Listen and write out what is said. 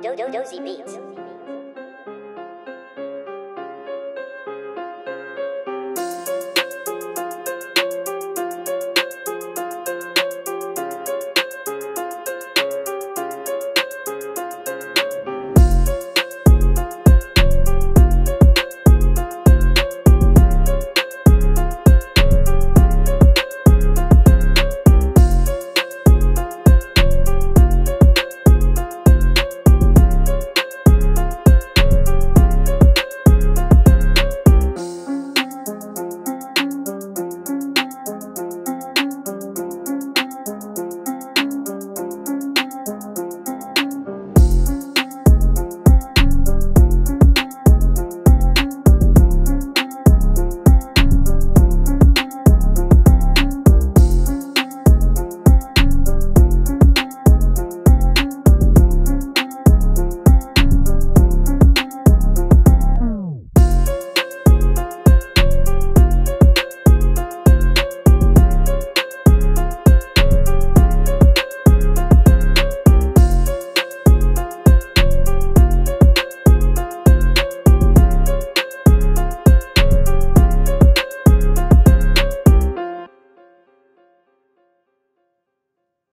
do do dozy beats.